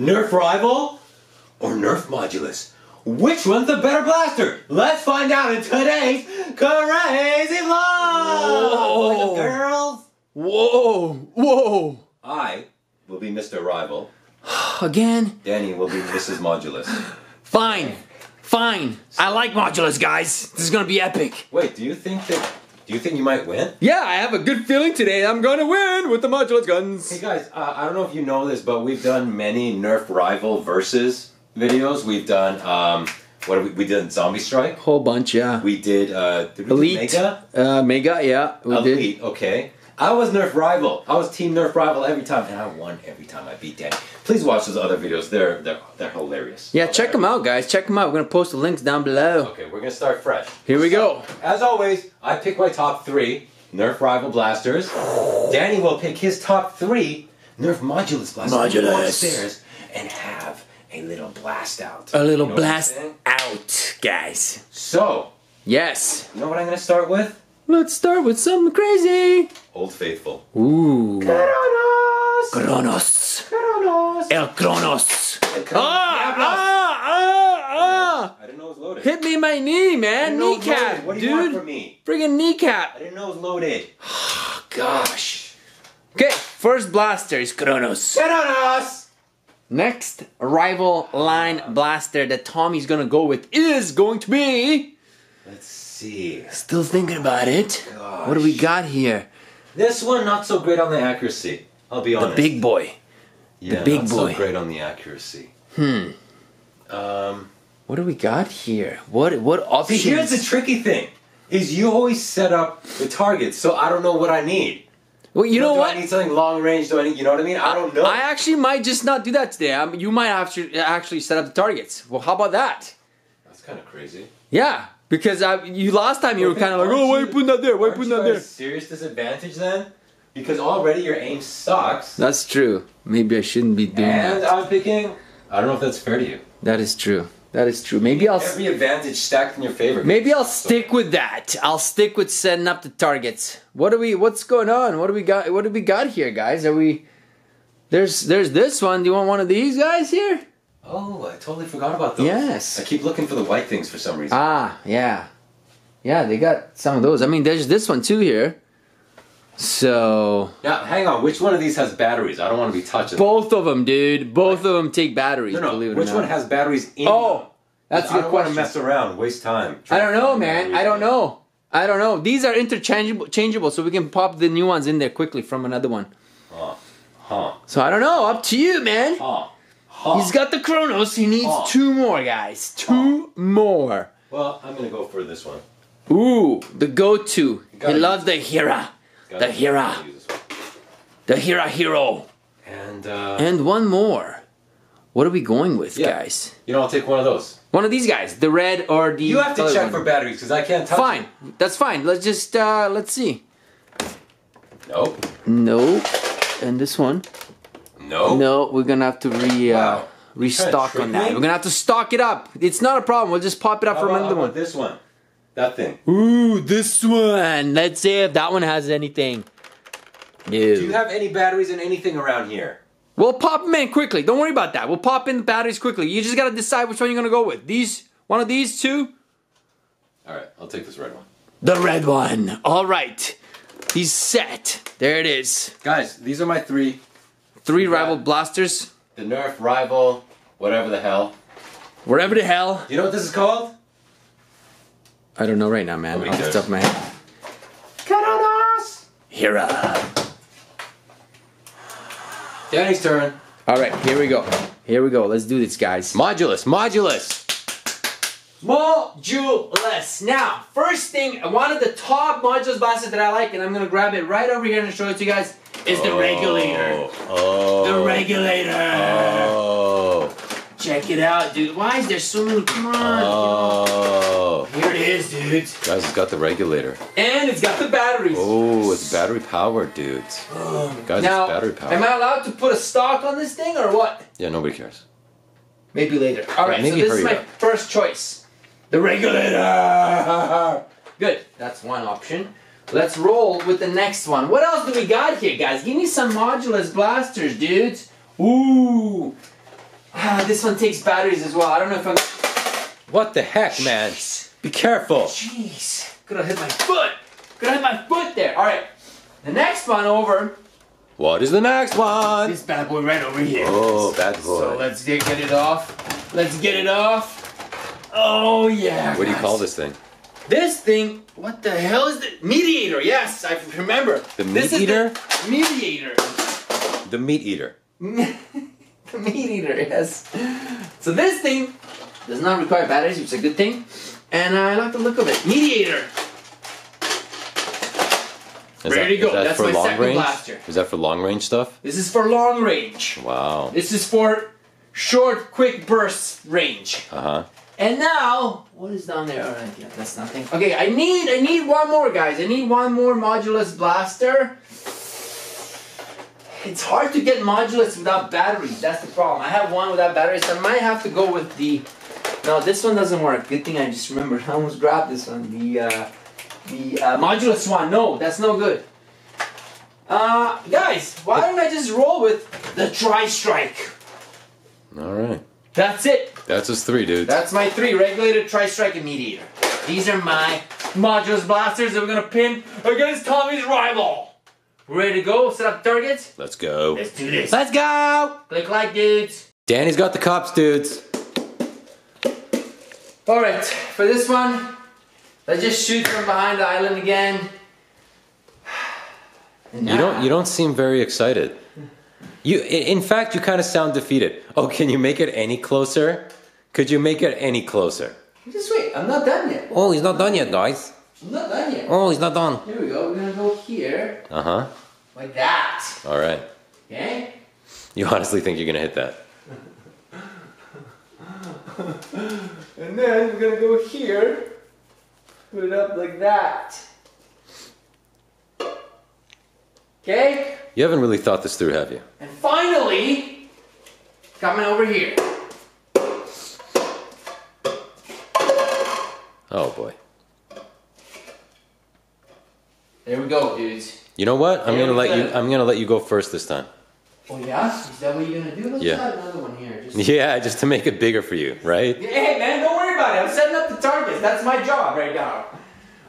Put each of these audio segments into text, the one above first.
Nerf Rival or Nerf Modulus? Which one's the better blaster? Let's find out in today's Crazy Vlog! Whoa. Boys and girls! Whoa, whoa. I will be Mr. Rival. Again? Danny will be Mrs. Modulus. Fine, fine. I like modulus, guys. This is gonna be epic. Wait, do you think that... Do you think you might win? Yeah, I have a good feeling today I'm gonna win with the modulus guns. Hey guys, uh, I don't know if you know this, but we've done many Nerf Rival versus videos. We've done, um, what have we, we did Zombie Strike. Whole bunch, yeah. We did, uh, did we Elite. Mega? Uh, Mega, yeah, we did. Elite, okay. I was Nerf Rival. I was Team Nerf Rival every time, and I won every time I beat Danny. Please watch those other videos. They're they're they're hilarious. Yeah, check them out, guys. Check them out. We're gonna post the links down below. Okay, we're gonna start fresh. Here we go. As always, I pick my top three Nerf Rival blasters. Danny will pick his top three Nerf Modulus blasters. Modulus. upstairs and have a little blast out. A little You know blast out, guys. So, Yes. you know what I'm gonna start with? Let's start with something crazy. Old Faithful. Ooh. Kronos! Kronos. Kronos! El Kronos. Kronos. Ah, ah, ah, ah. I didn't know it was loaded. Hit me in my knee, man. didn't know it was loaded. Kneecap, What do you want dude. from me? Friggin' I didn't know it was loaded. Gosh. Okay, first blaster is Kronos. Kronos! Next rival line blaster that Tommy's gonna go with is going to be. Let's see. Still thinking about it. What do we got here? This one not so great on the accuracy. I'll be honest. The big boy. yeah, big not boy. so great on the accuracy. Hmm. Um, What do we got here? What what see, here's the tricky thing: is you always set up the targets, so I don't know what I need. well, you know do what? I need something long range? Do I need? You know what I mean? I don't know. I actually might just not do that today. Um, you might have to actually set up the targets. Well, how about that? That's kind of crazy. Yeah, because uh, you last time you were kind of like, oh, why are you putting that there? Why are you putting that there? serious disadvantage then? Because already your aim sucks, That's true. Maybe I shouldn't be doing and that. I'm picking. I don't know if that's fair to you. That is true. That is true. Maybe I'll Every advantage stacked in your favor. maybe I'll stick with that. I'll stick with setting up the targets. What do we? What's going on? What do we got? What do we got here, guys? Are we? There's there's this one. Do you want one of these guys here? Oh, I totally forgot about those. Yes. I keep looking for the white things for some reason. Ah, yeah, yeah. They got some of those. I mean, there's this one too here. So Now, hang on. Which one of these has batteries? I don't want to be touching. them. both of them, dude. Both of them take batteries. No, no. Believe it Which or not. one has batteries in? Oh, them? that's a good I don't want to question. mess around, waste time. I don't know, man. I don't know. I don't know. These are interchangeable, changeable, so we can pop the new ones in there quickly from another one. Huh? Huh? So I don't know. Up to you, man. Huh? Huh? He's got the Kronos. He needs Huh. two more, guys. Two more. Well, I'm gonna go for this one. Ooh, the go-to. He loves the Hera. Gotta The Hera. use this one. The Hera Hero. And uh, And one more. What are we going with, Yeah. guys? you know, I'll take one of those. One of these guys, the red or the. You have to check one. for batteries because I can't touch. Fine, that's fine. Let's just uh let's see. Nope. No, and this one. No. No, we're gonna have to re uh, Wow. restock on that. me? We're gonna have to stock it up. It's not a problem. We'll just pop it up How from about, another one. this one? That thing. Ooh, this one. Let's see if that one has anything. No. Do you have any batteries in anything around here? we'll pop them in quickly. Don't worry about that. We'll pop in the batteries quickly. You just gotta decide which one you're gonna go with. These, one of these two, All right, I'll take this red one. the red one. All right, he's set. There it is. Guys, these are my three. Three Yeah. rival blasters. The Nerf rival, whatever the hell. Whatever the hell. You know what this is called? I don't know right now, man. Nobody Off the cares. top of my head. Karadas! Hera. Uh, Danny's turn. All right, here we go. Here we go. Let's do this, guys. Modulus, modulus. Modulus. Now, first thing, one of the top modulus blasters that I like, and I'm gonna grab it right over here and show it to you guys, is the regulator. Oh. The oh. regulator. Oh. Check it out, dude. Why is there so many? Come on. Oh. Here it is, dude. Guys, it's got the regulator. And it's got the batteries. Oh, it's battery powered, dudes. Um, Guys, now, it's battery powered. am I allowed to put a stock on this thing or what? yeah, nobody cares. Maybe later. All right, so this is my up. first choice. The regulator. Good. That's one option. Let's roll with the next one. What else do we got here, guys? Give me some modulus blasters, dudes. Ooh. Ah, this one takes batteries as well. I don't know if I'm. What the heck, man? Be careful. Jeez, could have hit my foot. Could have hit my foot there. All right, the next one over. What is the next one? This bad boy right over here. Oh, bad boy. So let's get, get it off. Let's get it off. Oh yeah. What do you call this thing? This thing, what the hell is it? Mediator, yes, I remember. The This meat is eater? The mediator. The meat eater. the meat eater, yes. So this thing does not require batteries, which is a good thing. And I like the look of it. Mediator. Is Ready to go. That's for my long second range? blaster. Is that for long range stuff? This is for long range. Wow. This is for short, quick burst range. Uh huh. And now, what is down there? Alright, yeah, that's nothing. Okay, I need I need one more, guys. I need one more modulus blaster. It's hard to get modulus without batteries. That's the problem. I have one without batteries. So I might have to go with the. No, this one doesn't work. Good thing I just remembered. I almost grabbed this one. The uh, the uh, modulus one. No, that's no good. Uh, guys, why don't I just roll with the Tri Strike? All right. That's it. That's his three, dude. That's my three regulated tri-strike and mediator. These are my modulus blasters that we're gonna pin against Tommy's rival. Ready to go? Set up targets? Let's go. Let's do this. Let's go. Click like dudes. Danny's got the cops, dudes. Alright, for this one, let's just shoot from behind the island again. And You don't. You don't seem very excited. You, in fact, you kind of sound defeated. Oh, can you make it any closer? Could you make it any closer? Just wait, I'm not done yet. Oh, he's not done yet, guys. I'm not done yet. Oh, he's not done. Here we go, we're gonna go here, Uh huh. like that. All right. Okay? You honestly think you're gonna hit that? And then we're gonna go here, put it up like that. Okay? You haven't really thought this through, have you? And finally, coming over here. Oh boy. There we go, dudes. You know what? I'm gonna let you. I'm gonna let you go first this time. Oh yeah? Is that what you're gonna do? Let's Yeah. try another one here. Just... Yeah, just to make it bigger for you, right? Hey man, don't worry about it. I'm setting up the targets. That's my job right now.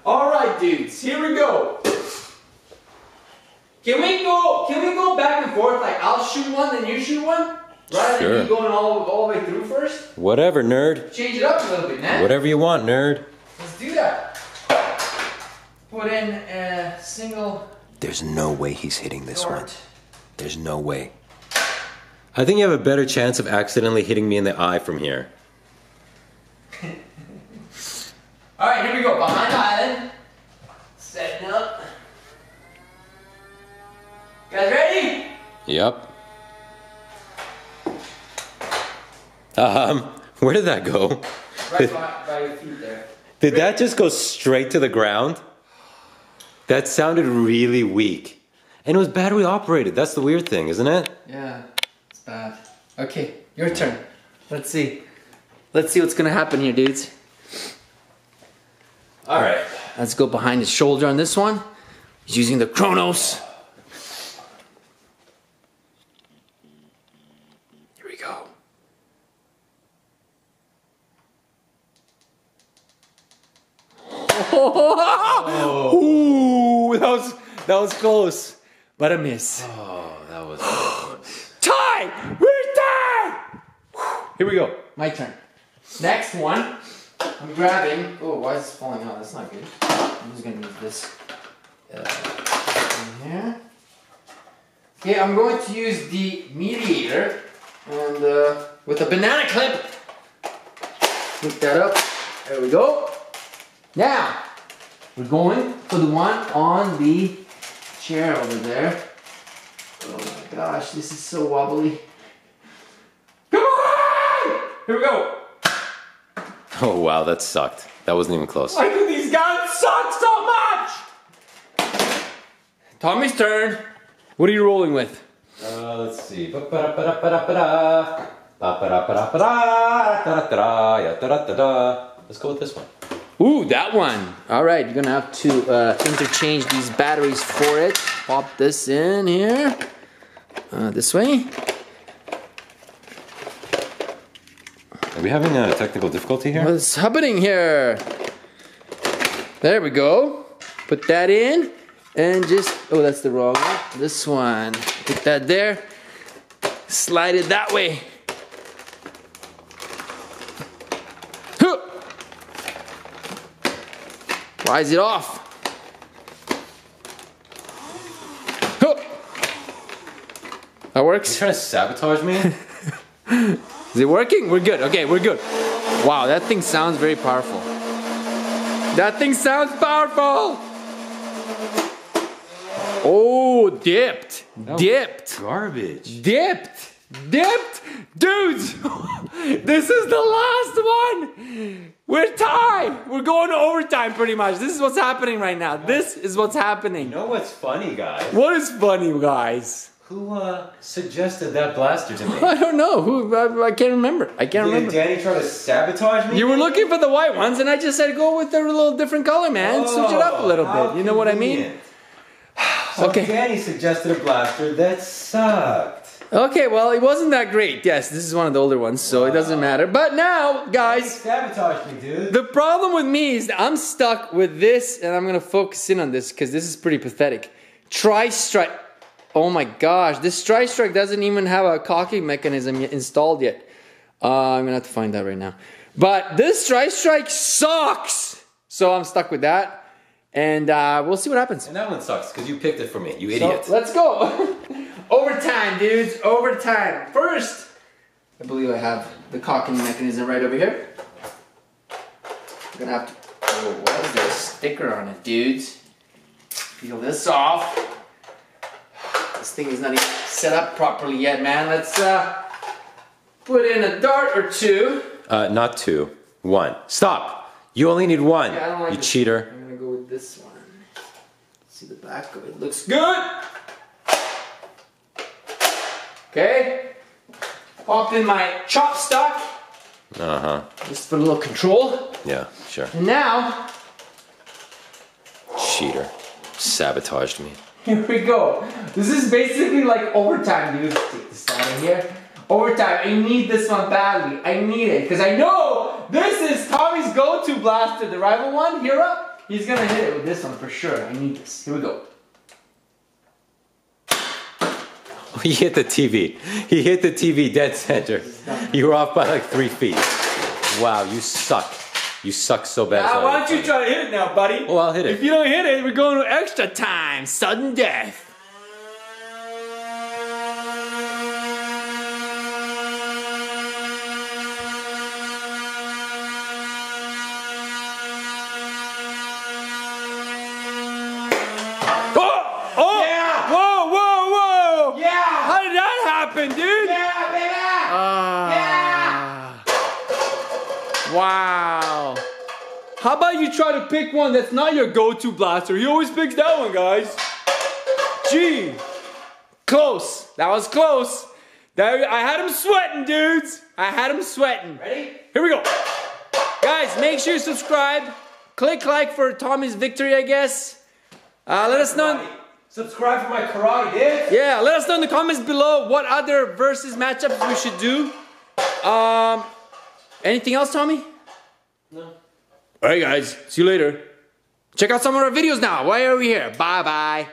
Alright, dudes, here we go. Can we go can we go back and forth? Like I'll shoot one, then you shoot one? Rather Sure. than going all, all the way through first? Whatever, nerd. Change it up a little bit, man. Whatever you want, nerd. Let's do that. Put in a single There's no way he's hitting this dart. There's no way. I think you have a better chance of accidentally hitting me in the eye from here. Alright, here we go. Behind the island. Setting up. Guys ready? Yep. Um, where did that go? Right by, by your feet there. Did that just go straight to the ground? That sounded really weak. And it was battery operated. That's the weird thing, isn't it? Yeah, it's bad. Okay, your turn. Let's see. Let's see what's gonna happen here, dudes. Alright. Let's go behind his shoulder on this one. He's using the Kronos. Here we go. Ooh, that was that was close. but a miss. Oh, that was Tie! Where's tie? Here we go. My turn. Next one. I'm grabbing. Oh, why is this falling out? That's not good. I'm just gonna use this. Uh, in here. Okay, I'm going to use the mediator and uh, with a banana clip. Hook that up. There we go. Now we're going for the one on the chair over there. Oh my gosh, this is so wobbly. Come on! Here we go. Oh wow, that sucked. That wasn't even close. Why do these guns suck so much? Tommy's turn. What are you rolling with? Uh, let's see. Let's go with this one. Ooh, that one. All right, you're gonna have to uh, interchange these batteries for it. Pop this in here. Uh, this way. Are we having a technical difficulty here? What's happening here? There we go. Put that in and just, oh, that's the wrong one. This one. Put that there. Slide it that way. Huh. Why is it off? That You works. trying to sabotage me? Is it working? We're good. Okay, we're good. Wow, that thing sounds very powerful. That thing sounds powerful. Oh, dipped. Dipped. Garbage. Dipped. Dipped. Dudes, this is the last one. We're tied. We're going to overtime pretty much. This is what's happening right now. This is what's happening. You know what's funny, guys? What is funny, guys? Who uh, suggested that blaster to me? I don't know. Who I, I can't remember. I can't remember. Did remember. Danny try to sabotage me? You were looking for the white ones, and I just said go with a little different color, man. Switch it up a little Oh, bit. You know what I mean? So Okay. Danny suggested a blaster that sucked. Okay, well, it wasn't that great. Yes, this is one of the older ones, so it doesn't matter. But now, guys, sabotage me, dude. the problem with me is that I'm stuck with this, and I'm gonna focus in on this because this is pretty pathetic. Tri strike. Oh my gosh, this tri strike doesn't even have a cocking mechanism installed yet. Uh, I'm gonna have to find that right now. But this tri strike sucks, so I'm stuck with that, and uh, we'll see what happens. and that one sucks because you picked it for me, you So, idiot. let's go. Overtime, dudes. Overtime. First, I believe I have the cocking mechanism right over here. I'm gonna have to. Oh, what is there? A sticker on it, dudes. Peel this off. This thing is not even set up properly yet, man. Let's uh, put in a dart or two. Uh, not two. One. Stop! You only need one, Yeah, I don't like you this. cheater. I'm gonna go with this one. See the back of it. Looks good. Okay. Popped in my chop stock Uh huh. just for a little control. Yeah, sure. And now, Cheater. Sabotaged me. here we go. This is basically like overtime, dude. Take this out of here. Overtime. I need this one badly. I need it because I know this is Tommy's go-to blaster, the rival one. Here up, he's gonna hit it with this one for sure. I need this. Here we go. He hit the TV. He hit the TV dead center. You were off by like three feet. Wow, you suck. You suck so bad. Now, why don't you try to hit it now, buddy? Well, I'll hit it. If you don't hit it, we're going to extra time. Sudden death. Oh! Oh! Yeah! Whoa, whoa, whoa! Yeah! How did that happen, dude? Yeah, baby! Ah. Wow. How about you try to pick one that's not your go-to blaster? He always picks that one, guys. Gee. Close. That was close. That, I had him sweating, dudes. I had him sweating. Ready? Here we go. Guys, make sure you subscribe. Click like for Tommy's victory, I guess. Uh, let us know. Subscribe for my karate, dude. Yeah, let us know in the comments below what other versus matchups we should do. Um, anything else, Tommy? No. All right, guys. See you later. Check out some of our videos now. Why are we here? Bye bye.